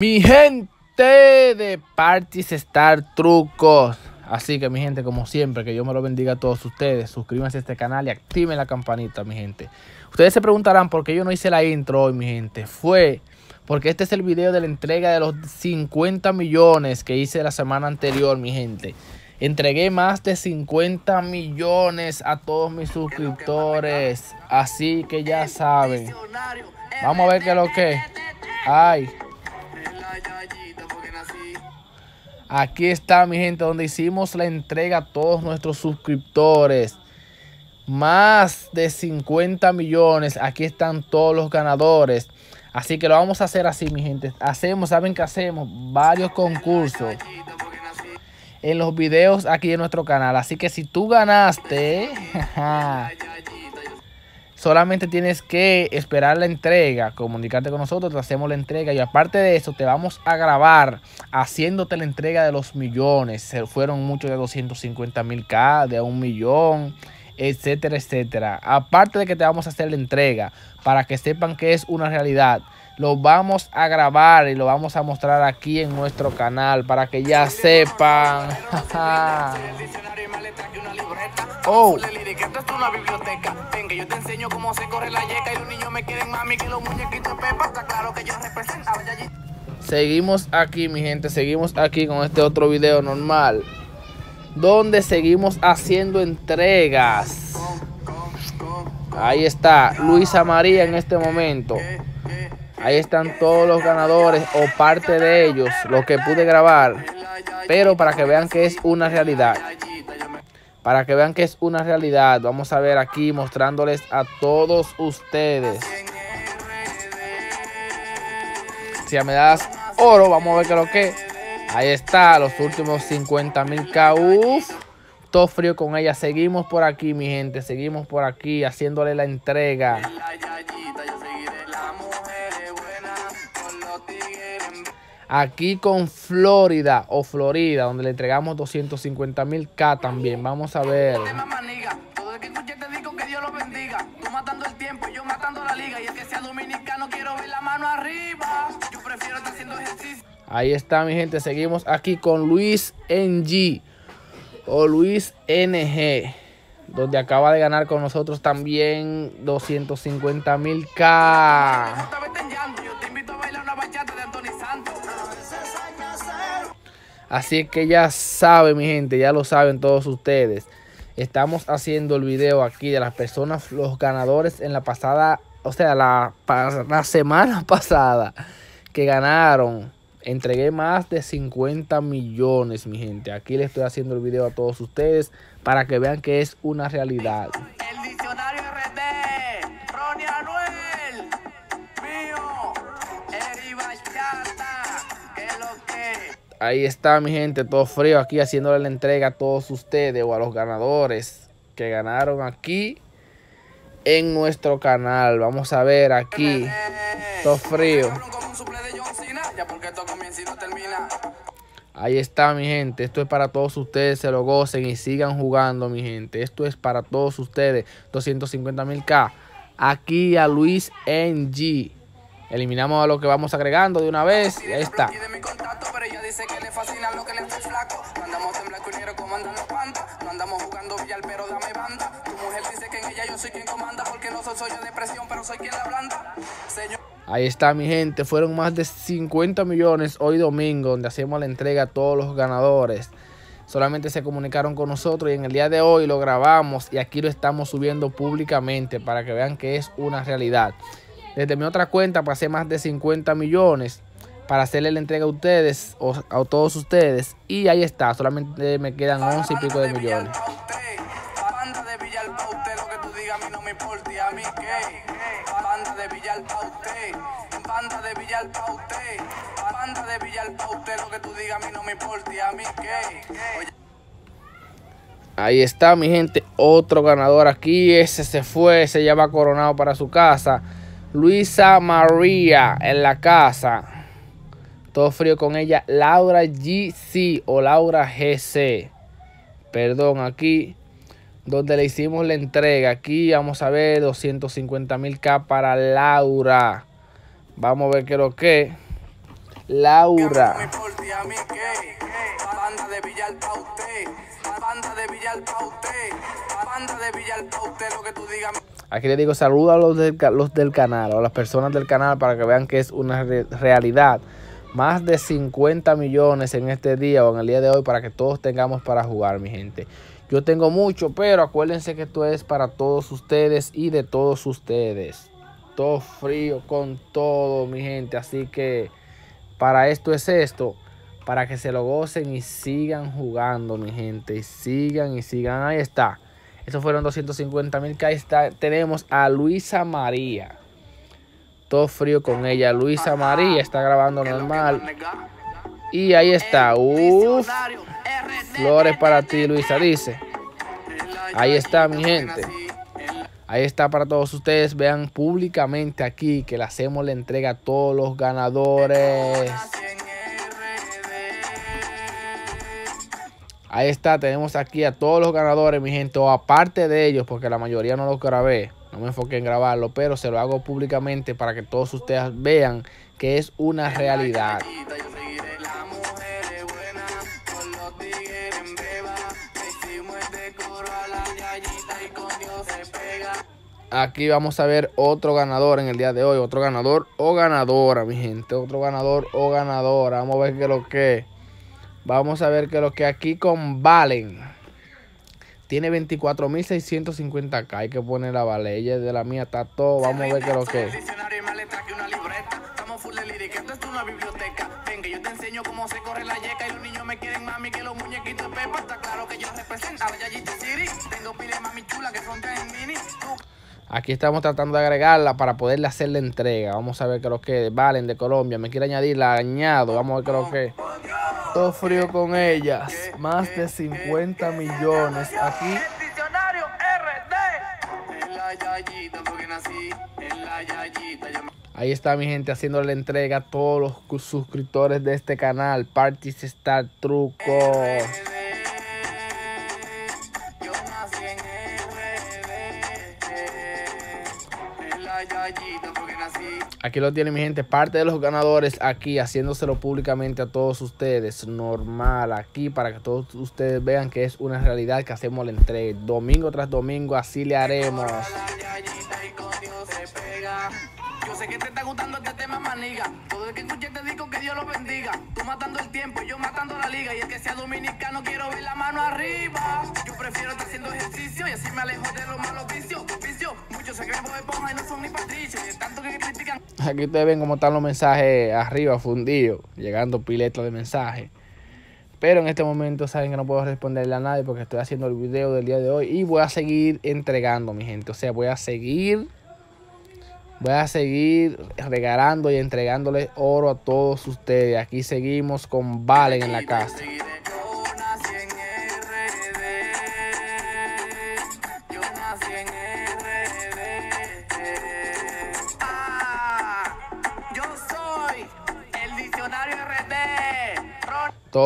Mi gente de Parties Star Trucos. Así que mi gente, como siempre, que Dios me lo bendiga a todos ustedes. Suscríbanse a este canal y activen la campanita, mi gente. Ustedes se preguntarán por qué yo no hice la intro hoy, mi gente. Fue porque este es el video de la entrega de los 50 millones que hice la semana anterior, mi gente. Entregué más de 50 millones a todos mis suscriptores. Así que ya saben. Vamos a ver qué es lo que. Ay. Aquí está mi gente donde hicimos la entrega a todos nuestros suscriptores. Más de 50 millones. Aquí están todos los ganadores. Así que lo vamos a hacer así mi gente. Hacemos, ¿saben qué hacemos? Varios concursos. En los videos aquí en nuestro canal. Así que si tú ganaste... Solamente tienes que esperar la entrega, comunicarte con nosotros, te hacemos la entrega y aparte de eso te vamos a grabar haciéndote la entrega de los millones. Se fueron muchos de 250 mil K, de un millón, etcétera, etcétera. Aparte de que te vamos a hacer la entrega para que sepan que es una realidad lo vamos a grabar y lo vamos a mostrar aquí en nuestro canal para que ya sepan. oh. Seguimos aquí, mi gente, seguimos aquí con este otro video normal. Donde seguimos haciendo entregas. Ahí está Luisa María en este momento. Ahí están todos los ganadores o parte de ellos, lo que pude grabar. Pero para que vean que es una realidad. Para que vean que es una realidad. Vamos a ver aquí mostrándoles a todos ustedes. Si ya me das oro, vamos a ver qué es lo que. Ahí está, los últimos 50 mil K. todo frío con ella. Seguimos por aquí, mi gente. Seguimos por aquí haciéndole la entrega. Aquí con Florida o Florida, donde le entregamos 250 mil K también. Vamos a ver. Ahí está mi gente, seguimos aquí con Luis NG o Luis NG, donde acaba de ganar con nosotros también 250 mil K. Así que ya saben, mi gente, ya lo saben todos ustedes. Estamos haciendo el video aquí de las personas, los ganadores en la pasada, o sea, la, semana pasada que ganaron. Entregué más de 50 millones, mi gente. Aquí les estoy haciendo el video a todos ustedes para que vean que es una realidad. El diccionario RD, Ronnie Anuel, mío, Ahí está mi gente, todo frío aquí haciéndole la entrega a todos ustedes o a los ganadores que ganaron aquí en nuestro canal. Vamos a ver aquí, todo frío. Ahí está mi gente, esto es para todos ustedes, se lo gocen y sigan jugando mi gente. Esto es para todos ustedes, 250 mil K. Aquí a Luis NG. Eliminamos a lo que vamos agregando de una vez y ahí está. Ahí está mi gente, fueron más de 50 millones hoy domingo donde hacemos la entrega a todos los ganadores. Solamente se comunicaron con nosotros y en el día de hoy lo grabamos y aquí lo estamos subiendo públicamente para que vean que es una realidad. Desde mi otra cuenta pasé más de 50 millones para hacerle la entrega a ustedes o a todos ustedes. Y ahí está, solamente me quedan 11 y pico de millones. Ahí está mi gente, otro ganador aquí, ese se fue, se lleva coronado para su casa. Luisa María en la casa. Todo frío con ella. Laura GC o Laura GC. Perdón, aquí donde le hicimos la entrega. Aquí vamos a ver 250 mil K para Laura. Vamos a ver qué es lo que. Laura. Aquí le digo saludos a los del, los del canal, a las personas del canal para que vean que es una realidad. Más de 50 millones en este día o en el día de hoy para que todos tengamos para jugar, mi gente. Yo tengo mucho, pero acuérdense que esto es para todos ustedes y de todos ustedes. Todo frío con todo, mi gente. Así que para esto es esto. Para que se lo gocen y sigan jugando, mi gente. Y sigan y sigan. Ahí está. Esos fueron 250 mil. Que ahí está. Tenemos a Luisa María. Todo frío con ella. Luisa María está grabando normal. Y ahí está. Uf. Flores para ti, Luisa, dice. Ahí está, mi gente. Ahí está para todos ustedes. Vean públicamente aquí que le hacemos la entrega a todos los ganadores. Ahí está, tenemos aquí a todos los ganadores, mi gente. O aparte de ellos, porque la mayoría no los grabé. No me enfoqué en grabarlo, pero se lo hago públicamente para que todos ustedes vean que es una realidad. Aquí vamos a ver otro ganador en el día de hoy. Otro ganador o ganadora, mi gente. Otro ganador o ganadora. Vamos a ver qué lo que. Vamos a ver qué lo que aquí con Valen. Tiene 24.650k. Hay que poner la vale. Ella de la mía está todo. Vamos a ver qué lo que yo te enseño cómo se corre la yeca y los niños me quieren mami que los muñequitos de Pepa. Está claro que yo represento a Yayita City. Tengo pile mami chula que son en mini. Aquí estamos tratando de agregarla para poderle hacer la entrega. Vamos a ver qué lo que Valen de Colombia. Me quiere añadir la añado. Vamos a ver qué lo que Todo frío con ellas. Más de 50 millones. Aquí. Ahí está mi gente haciendo la entrega a todos los suscriptores de este canal. Parties Star Truco. Aquí lo tiene mi gente, parte de los ganadores aquí haciéndoselo públicamente a todos ustedes, normal aquí para que todos ustedes vean que es una realidad que hacemos la entrega, domingo tras domingo así le haremos. Yo sé que te está gustando este tema, maniga. Todo el que escuche te digo que Dios lo bendiga. Tú matando el tiempo, yo matando la liga. Y el que sea dominicano, quiero ver la mano arriba. Yo prefiero estar haciendo ejercicio y así me alejo de los malos vicios. Vicios, muchos se creen de y no son ni patricios. Y tanto que critican. Aquí ustedes ven cómo están los mensajes arriba, fundidos. Llegando piletas de mensajes. Pero en este momento saben que no puedo responderle a nadie porque estoy haciendo el video del día de hoy y voy a seguir entregando, mi gente. O sea, voy a seguir Voy a seguir regalando y entregándole oro a todos ustedes. Aquí seguimos con Valen en la casa.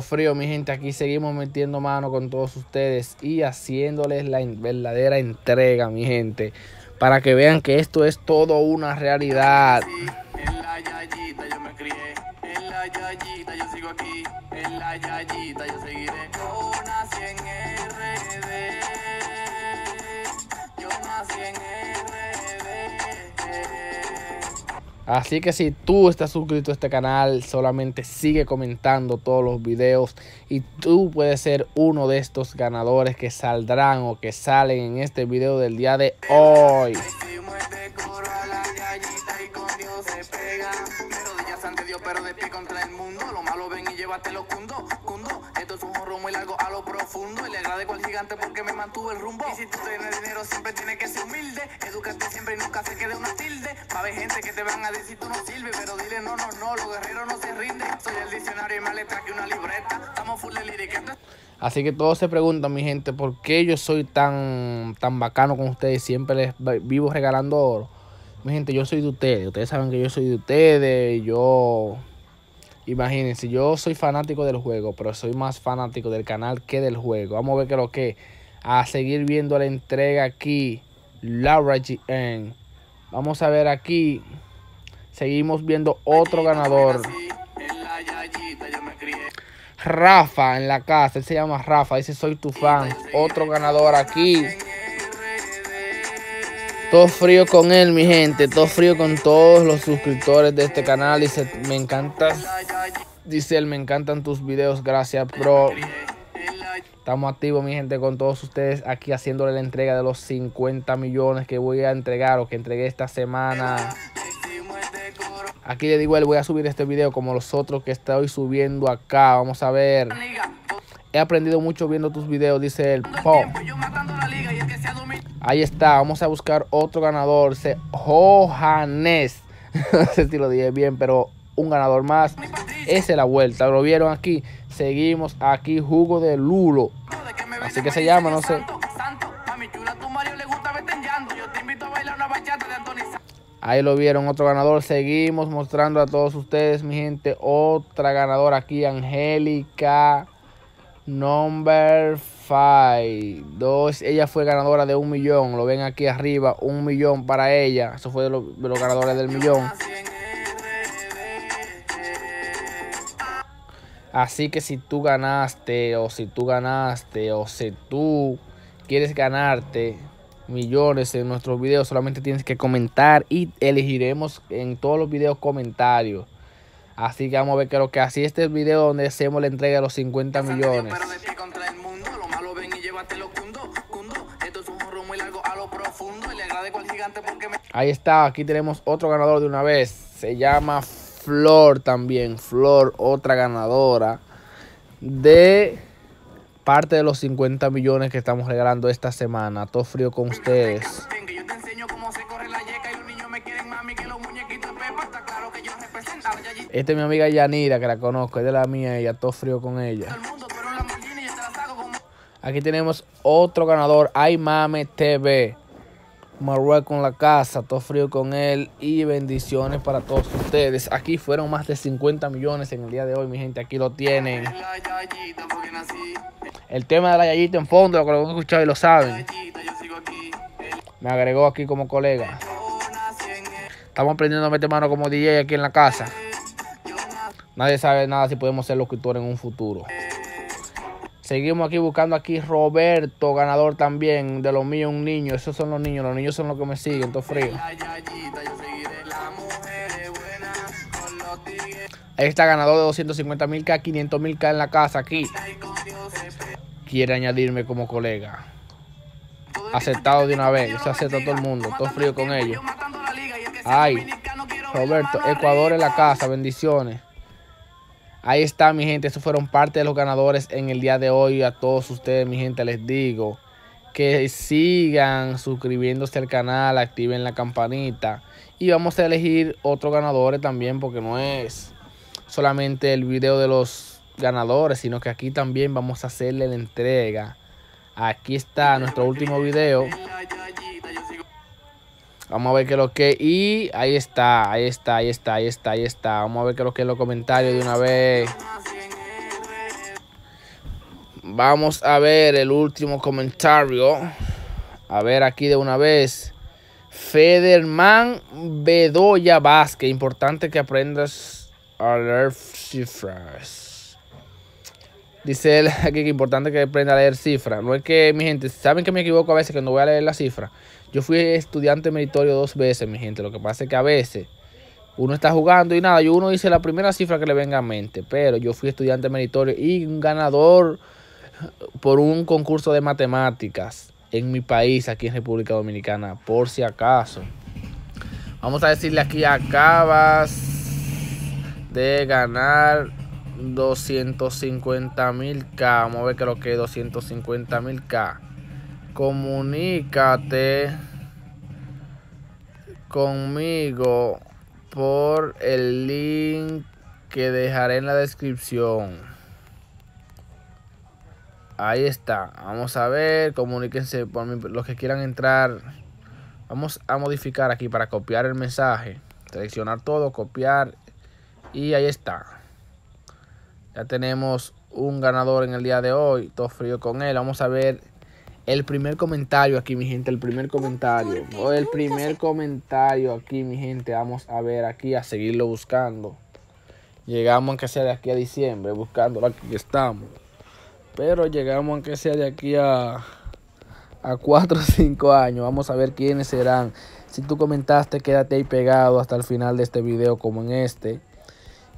Frío, mi gente. Aquí seguimos metiendo mano con todos ustedes y haciéndoles la verdadera entrega, mi gente para que vean que esto es todo una realidad. En la yayita yo me crié, en la yayita yo sigo aquí, en la yayita yo seguiré. Así que si tú estás suscrito a este canal, solamente sigue comentando todos los videos y tú puedes ser uno de estos ganadores que saldrán o que salen en este video del día de hoy. Profundo y le agradezco al gigante porque me mantuvo el rumbo. Y si tú tienes dinero, siempre tienes que ser humilde. Educarte siempre y nunca se quede una tilde. Va a haber gente que te van a decir tú no sirves, pero dile no, no, no, los guerreros no se rinden. Soy el diccionario y más letra que una libreta. Estamos full de lírica. Así que todos se preguntan, mi gente, ¿por qué yo soy tan, tan bacano con ustedes? Siempre les vivo regalando oro. Mi gente, yo soy de ustedes. Ustedes saben que yo soy de ustedes. Yo Imagínense, yo soy fanático del juego, pero soy más fanático del canal que del juego. Vamos a ver qué lo que. A seguir viendo la entrega aquí. Laura GN. Vamos a ver aquí. Seguimos viendo otro ganador. Rafa en la casa. Él se llama Rafa. Dice, soy tu fan. Otro ganador aquí. Todo frío con él, mi gente. Todo frío con todos los suscriptores de este canal. Dice, me encanta. Dice él, me encantan tus videos. Gracias, bro. Estamos activos, mi gente, con todos ustedes aquí haciéndole la entrega de los 50 millones que voy a entregar o que entregué esta semana. Aquí le digo, él voy a subir este video como los otros que estoy subiendo acá. Vamos a ver. He aprendido mucho viendo tus videos, dice él. Ahí está, vamos a buscar otro ganador. Dice Johannes. no sé lo dije bien, pero un ganador más. Esa es la vuelta. Lo vieron aquí. Seguimos aquí, jugo de lulo. Así que se llama, no sé. Ahí lo vieron, otro ganador. Seguimos mostrando a todos ustedes, mi gente, otra ganadora aquí, Angélica Number 5. Ella fue ganadora de un millón. Lo ven aquí arriba, un millón para ella. Eso fue de los, de los ganadores del millón. Así que si tú ganaste o si tú ganaste o si tú quieres ganarte millones en nuestros videos, solamente tienes que comentar y elegiremos en todos los videos comentarios. Así que vamos a ver que lo que así este es el video donde hacemos la entrega de los 50 millones. Ahí está, aquí tenemos otro ganador de una vez. Se llama Flor también. Flor, otra ganadora de parte de los 50 millones que estamos regalando esta semana. Todo frío con ustedes. Esta es mi amiga Yanira, que la conozco, es de la mía, ella, todo frío con ella. Aquí tenemos otro ganador, Aymame TV. Marruecos en la casa, todo frío con él y bendiciones para todos ustedes. Aquí fueron más de 50 millones en el día de hoy, mi gente, aquí lo tienen. El tema de la Yayita en fondo, lo que lo han escuchado y lo saben. Me agregó aquí como colega. Estamos aprendiendo a meter mano como DJ aquí en la casa. Nadie sabe nada si podemos ser locutores en un futuro. Seguimos aquí buscando aquí Roberto, ganador también de los míos, un niño. Esos son los niños, los niños son los que me siguen, todo frío. Ahí está ganador de 250 mil K, 500 mil K en la casa aquí. Quiere añadirme como colega. Aceptado de una vez, se acepta todo el mundo, todo frío con ellos. Ay, Roberto, Ecuador en la casa, bendiciones. Ahí está, mi gente. Estos fueron parte de los ganadores en el día de hoy. A todos ustedes, mi gente, les digo que sigan suscribiéndose al canal, activen la campanita. Y vamos a elegir otros ganadores también, porque no es solamente el video de los ganadores, sino que aquí también vamos a hacerle la entrega. Aquí está nuestro último video. Vamos a ver qué es lo que. Y ahí está, ahí está, ahí está, ahí está, ahí está. Vamos a ver qué es lo que en los comentarios de una vez. Vamos a ver el último comentario. A ver aquí de una vez. Federman Bedoya Vázquez. Importante que aprendas a leer cifras. Dice él aquí que importante que aprenda a leer cifras. No es que, mi gente, saben que me equivoco a veces cuando voy a leer la cifra. Yo fui estudiante meritorio dos veces, mi gente. Lo que pasa es que a veces uno está jugando y nada, yo uno dice la primera cifra que le venga a mente, pero yo fui estudiante meritorio y un ganador por un concurso de matemáticas en mi país, aquí en República Dominicana, por si acaso. Vamos a decirle aquí, acabas de ganar 250 mil K. Vamos a ver qué es lo que es 250 mil K comunícate conmigo por el link que dejaré en la descripción. Ahí está. Vamos a ver. Comuníquense por los que quieran entrar. Vamos a modificar aquí para copiar el mensaje. Seleccionar todo, copiar. Y ahí está. Ya tenemos un ganador en el día de hoy. Todo frío con él. Vamos a ver el primer comentario aquí, mi gente, el primer comentario. el primer comentario aquí, mi gente. Vamos a ver aquí, a seguirlo buscando. Llegamos aunque sea de aquí a diciembre, buscando aquí estamos. Pero llegamos aunque sea de aquí a, a 4 o 5 años. Vamos a ver quiénes serán. Si tú comentaste, quédate ahí pegado hasta el final de este video como en este.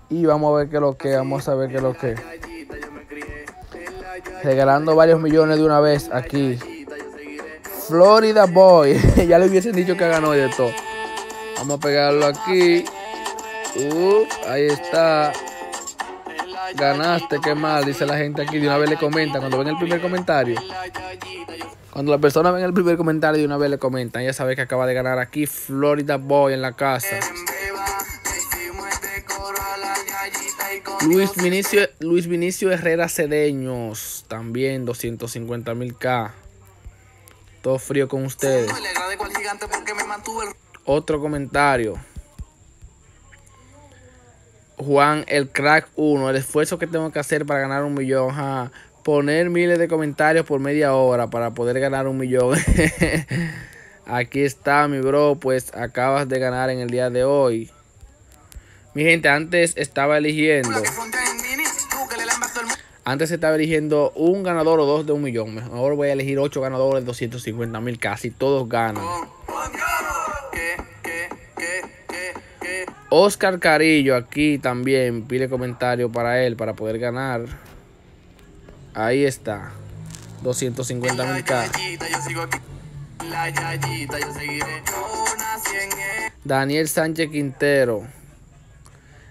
Y vamos a ver qué es lo que, vamos a ver qué es lo que. Regalando varios millones de una vez aquí. Florida Boy. ya le hubiesen dicho que ganó de todo. Vamos a pegarlo aquí. Uh, ahí está. Ganaste, qué mal, dice la gente aquí. De una vez le comenta cuando ven el primer comentario. Cuando la persona ven el primer comentario, de una vez le comentan. Ya sabe que acaba de ganar aquí Florida Boy en la casa. Luis Vinicio, Luis Vinicio Herrera Cedeños, también 250 mil K. Todo frío con ustedes. Otro comentario. Juan el Crack 1. El esfuerzo que tengo que hacer para ganar un millón. Poner miles de comentarios por media hora para poder ganar un millón. Aquí está mi bro. Pues acabas de ganar en el día de hoy. Mi gente, antes estaba eligiendo. Antes estaba eligiendo un ganador o dos de un millón. Ahora voy a elegir ocho ganadores de 250 mil. Casi todos ganan. Oscar Carillo aquí también pide comentario para él para poder ganar. Ahí está. 250 mil. Daniel Sánchez Quintero.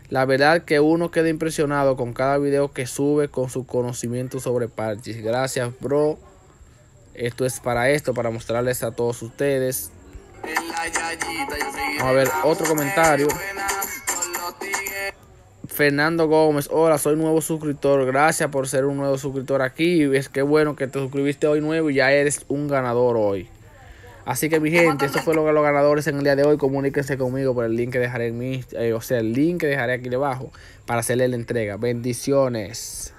La verdad que uno queda impresionado con cada video que sube con su conocimiento sobre parches. Gracias, bro. Esto es para esto, para mostrarles a todos ustedes. Vamos a ver otro comentario. Fernando Gómez, hola, soy nuevo suscriptor. Gracias por ser un nuevo suscriptor aquí. Es que bueno que te suscribiste hoy nuevo y ya eres un ganador hoy. Así que mi gente, esto fue lo que los ganadores en el día de hoy. Comuníquense conmigo por el link que dejaré en mi, eh, o sea, el link que dejaré aquí debajo para hacerle la entrega. Bendiciones.